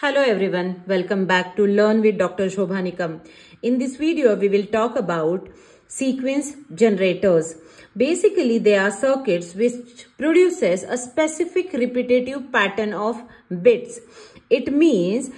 Hello everyone, welcome back to Learn with Dr. Shobha Nikam. In this video, we will talk about sequence generators. Basically, they are circuits which produces a specific repetitive pattern of bits. It means,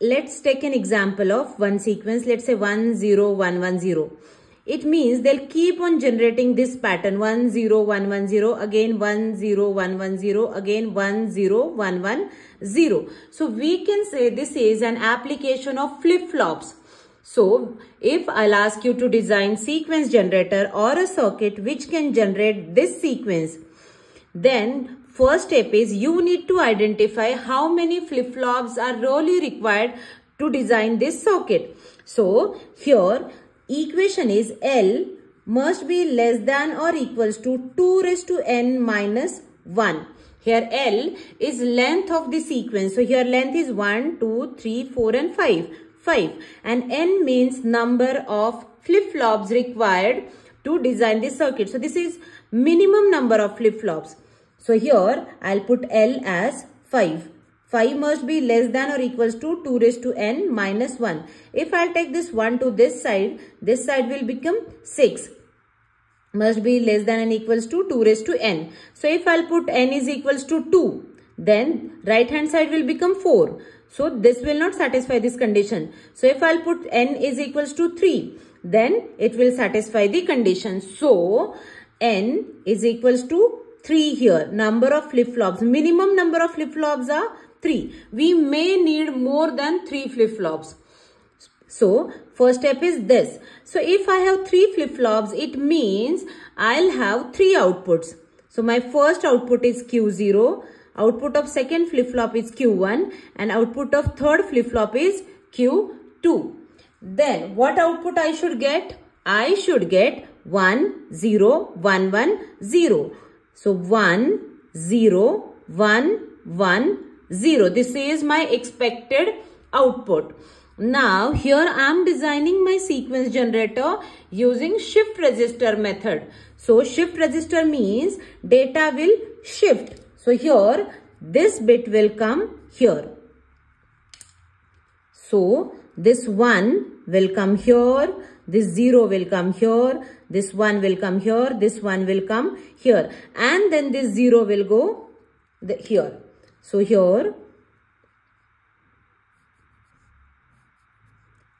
let's take an example of one sequence, let's say 10110 it means they'll keep on generating this pattern 10110 again 10110 again 10110 so we can say this is an application of flip-flops. So if i'll ask you to design sequence generator or a circuit which can generate this sequence then first step is you need to identify how many flip-flops are really required to design this circuit. So here equation is L must be less than or equals to 2 raised to n minus 1. Here L is length of the sequence. So here length is 1, 2, 3, 4 and 5. 5 and n means number of flip-flops required to design this circuit. So this is minimum number of flip-flops. So here I'll put L as 5. 5 must be less than or equals to 2 raised to n minus 1. If I'll take this 1 to this side, this side will become 6. Must be less than and equals to 2 raised to n. So if I'll put n is equals to 2, then right hand side will become 4. So this will not satisfy this condition. So if I'll put n is equals to 3, then it will satisfy the condition. So n is equals to 3 here. Number of flip-flops. Minimum number of flip-flops are 3. We may need more than 3 flip-flops. So, first step is this. So, if I have 3 flip-flops, it means I'll have 3 outputs. So, my first output is Q0, output of second flip-flop is Q1 and output of third flip-flop is Q2. Then, what output I should get? I should get 1, 0, 1, 1, 0. So, 1, 0, 1, 1, 0. This is my expected output. Now here I am designing my sequence generator using shift register method. So shift register means data will shift. So here this bit will come here. So this 1 will come here, this 0 will come here, this 1 will come here, this 1 will come here and then this 0 will go here. So here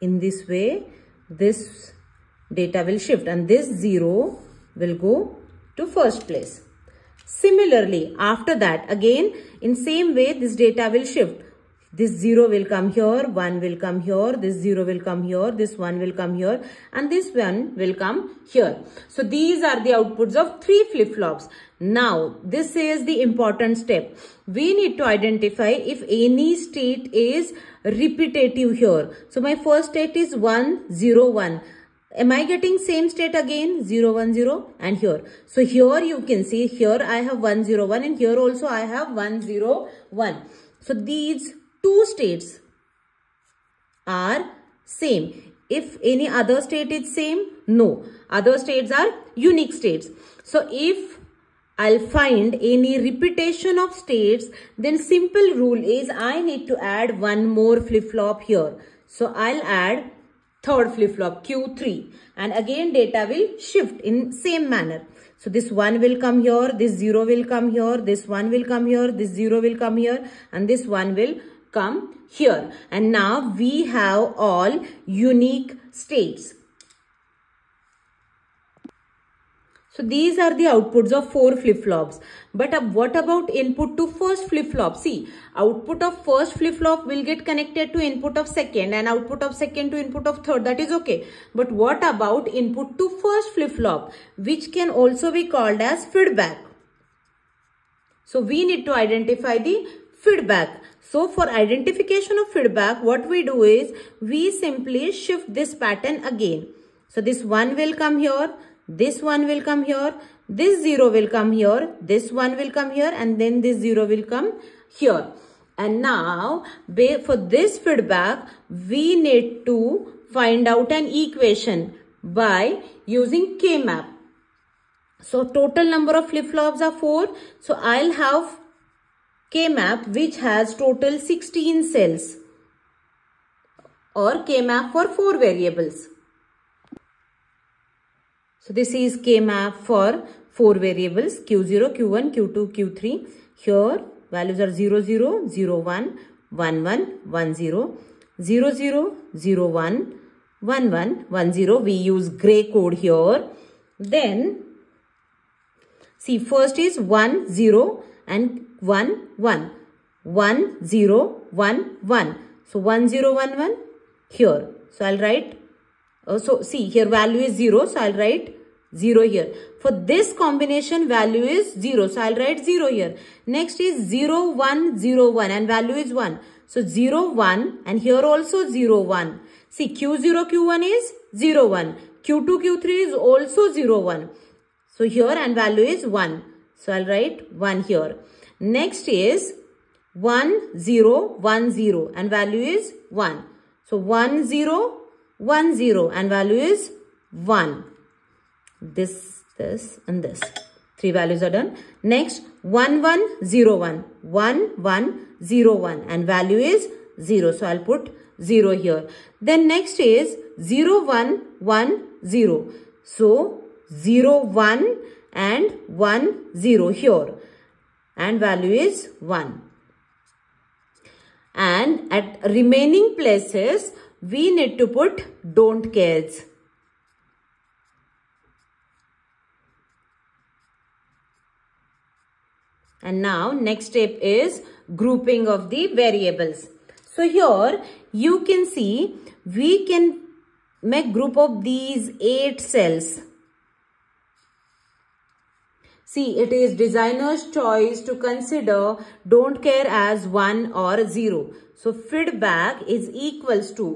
in this way this data will shift and this 0 will go to first place. Similarly after that again in same way this data will shift this 0 will come here, 1 will come here, this 0 will come here, this 1 will come here and this 1 will come here. So these are the outputs of 3 flip-flops. Now this is the important step. We need to identify if any state is repetitive here. So my first state is 1, 0, 1. Am I getting same state again 0, 1, 0 and here. So here you can see here I have 1, 0, 1 and here also I have 1, 0, 1. So these two states are same. If any other state is same, no. Other states are unique states. So if I'll find any repetition of states, then simple rule is I need to add one more flip-flop here. So I'll add third flip-flop Q3 and again data will shift in same manner. So this 1 will come here, this 0 will come here, this 1 will come here, this 0 will come here and this 1 will come here. And now we have all unique states. So these are the outputs of four flip-flops. But uh, what about input to first flip-flop? See, output of first flip-flop will get connected to input of second and output of second to input of third. That is okay. But what about input to first flip-flop, which can also be called as feedback? So we need to identify the feedback. So for identification of feedback, what we do is we simply shift this pattern again. So this one will come here, this one will come here, this 0 will come here, this one will come here and then this 0 will come here. And now for this feedback, we need to find out an equation by using K-map. So total number of flip-flops are 4. So I'll have K-map which has total 16 cells. or K-map for four variables. So this is K-map for four variables Q0, Q1, Q2, Q3. Here values are 0, 0, 0, 1, 1, 1, 1, 0, 0, 0, 0, 1, 1, 1, 1, 0. We use gray code here. Then see first is 1, 0 and 1, 1. 1, 0, 1, 1. So 1, 0, 1, 1 here. So I'll write, uh, so see here value is 0. So I'll write 0 here. For this combination value is 0. So I'll write 0 here. Next is 0, 1, 0, 1 and value is 1. So 0, 1 and here also 0, 1. See Q0, Q1 is 0, 1. Q2, Q3 is also 0, 1. So here and value is 1. So I'll write 1 here. Next is 1, 0, 1, 0 and value is 1. So 1, 0, 1, 0 and value is 1. This, this and this. Three values are done. Next 1, 1, 0, 1. 1, 1, 0, 1 and value is 0. So I'll put 0 here. Then next is 0, 1, 1, 0. So 0, 1 and 1, 0 here. And value is 1 and at remaining places we need to put don't cares. And now next step is grouping of the variables. So here you can see we can make group of these eight cells See, it is designer's choice to consider don't care as 1 or 0. So, feedback is equals to.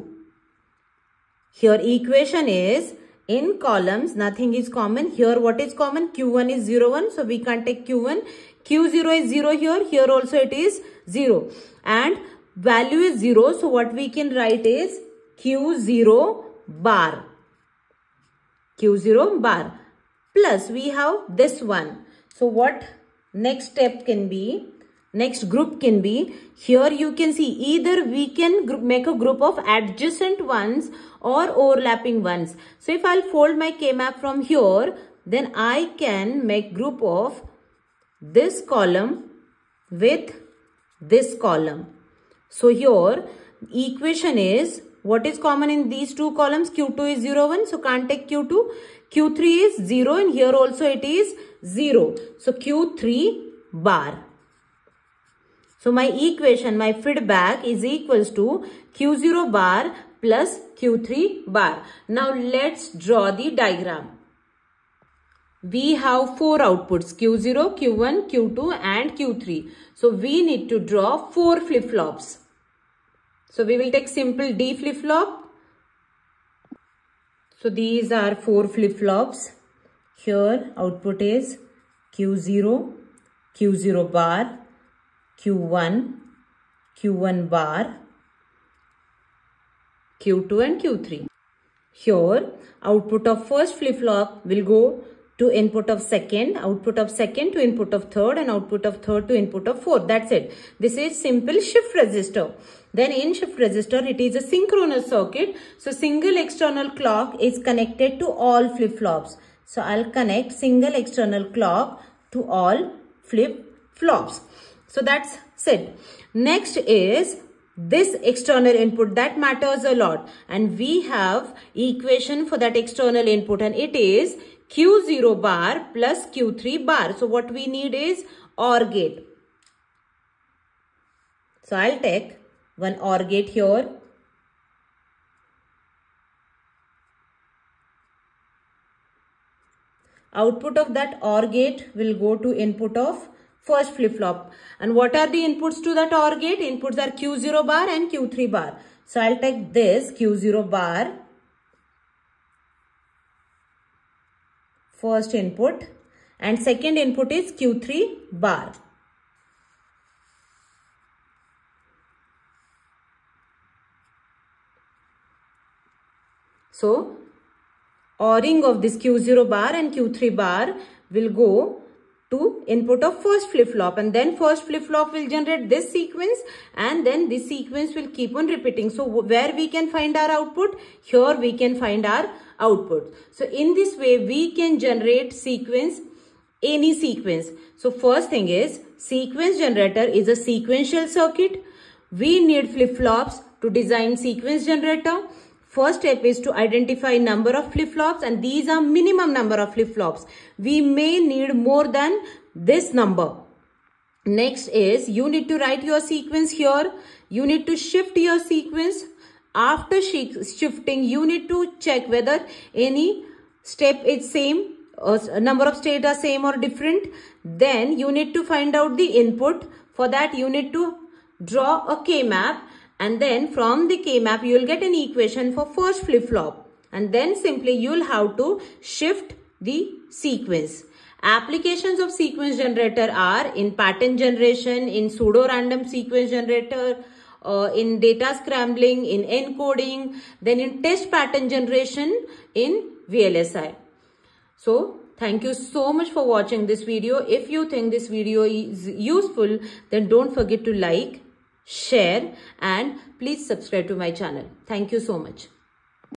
Here equation is in columns nothing is common. Here what is common? Q1 is 0, 1. So, we can't take Q1. Q0 is 0 here. Here also it is 0. And value is 0. So, what we can write is Q0 bar. Q0 bar plus we have this one. So what next step can be, next group can be, here you can see either we can make a group of adjacent ones or overlapping ones. So if I'll fold my K-map from here, then I can make group of this column with this column. So here equation is what is common in these two columns? Q2 is 0, 1. So can't take Q2. Q3 is 0 and here also it is 0. So Q3 bar. So my equation, my feedback is equals to Q0 bar plus Q3 bar. Now let's draw the diagram. We have four outputs Q0, Q1, Q2 and Q3. So we need to draw four flip-flops. So we will take simple D flip-flop. So these are four flip-flops. Here output is Q0, Q0 bar, Q1, Q1 bar, Q2 and Q3. Here output of first flip-flop will go to input of second, output of second to input of third and output of third to input of fourth. That's it. This is simple shift register. Then in shift register, it is a synchronous circuit. So single external clock is connected to all flip-flops. So I'll connect single external clock to all flip-flops. So that's it. Next is this external input that matters a lot and we have equation for that external input and it is Q0 bar plus Q3 bar. So what we need is OR gate. So I'll take one OR gate here. Output of that OR gate will go to input of first flip-flop. And what are the inputs to that OR gate? Inputs are Q0 bar and Q3 bar. So I'll take this Q0 bar first input and second input is Q3 bar. So, ORing of this Q0 bar and Q3 bar will go to input of first flip-flop and then first flip-flop will generate this sequence and then this sequence will keep on repeating. So where we can find our output? Here we can find our output. So in this way we can generate sequence, any sequence. So first thing is sequence generator is a sequential circuit. We need flip-flops to design sequence generator. First step is to identify number of flip-flops and these are minimum number of flip-flops. We may need more than this number. Next is you need to write your sequence here. You need to shift your sequence. After shifting, you need to check whether any step is same, uh, or number of states are same or different. Then you need to find out the input. For that, you need to draw a K-map and then from the K-map you will get an equation for first flip-flop and then simply you will have to shift the sequence. Applications of sequence generator are in pattern generation, in pseudo-random sequence generator, uh, in data scrambling, in encoding, then in test pattern generation in VLSI. So, thank you so much for watching this video. If you think this video is useful, then don't forget to like, share and please subscribe to my channel. Thank you so much.